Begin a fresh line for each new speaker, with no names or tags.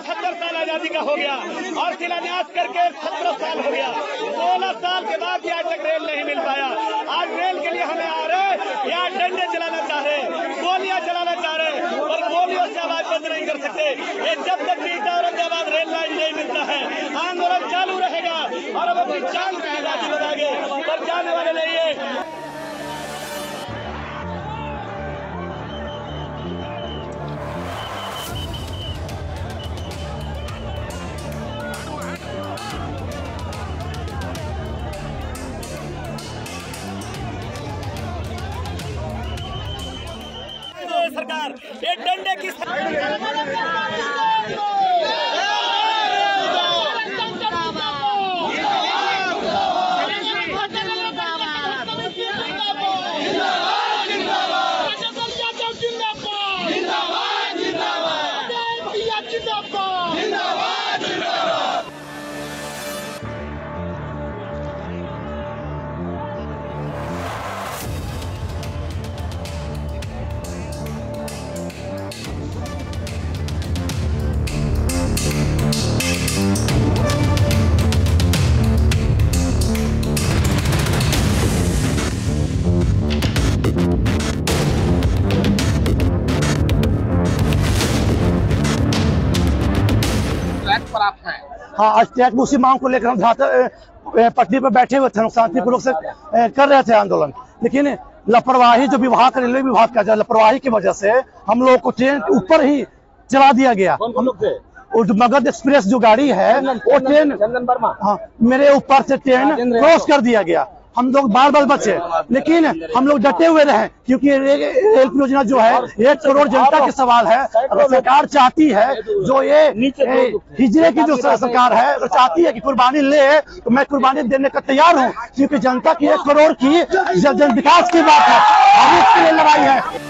पचहत्तर साल आज़ादी का हो गया और शिलान्यास करके सत्रह साल हो गया। सोलह साल के बाद भी आज तक रेल नहीं मिल पाया। आज रेल के लिए हमें आ रहे या डंडे चलाना चाह रहे, गोलियाँ चलाना चाह रहे, और गोलियों से आवाज़ बंद नहीं कर सकते। ये जब तक बीता औरंगाबाद रेल लाइन नहीं मिलता है, आंदोलन चालू रहेगा और अब अपनी जान सरकार ये डंडे की
ट्रैक पर आप हैं।
हाँ आज ट्रैक में उसी मांग को लेकर हम धाता पटरी पर बैठे हुए थे शांतिपूर्वक से कर रहे थे आंदोलन। लेकिन लापरवाही जो विभाग रेलवे विभाग का लापरवाही की वजह से हम लोग को ट्रेन के ऊपर ही चला दिया गया। जो मगध एक्सप्रेस जो गाड़ी है वो ट्रेन
वर्मा।
हाँ मेरे ऊपर से ट्रेन क्रॉस कर दिया गया। हम लोग बार बार बचे लेकिन हम लोग डटे हुए रहे क्योंकि रेल परियोजना जो है एक करोड़ जनता के सवाल है। अगर सरकार चाहती है जो ये हिजरे की जो सरकार है वो चाहती है कि कुर्बानी ले तो मैं कुर्बानी देने का तैयार हूँ क्योंकि जनता की एक करोड़ की जन जन विकास की बात है हम इसके लिए लड़ाई है।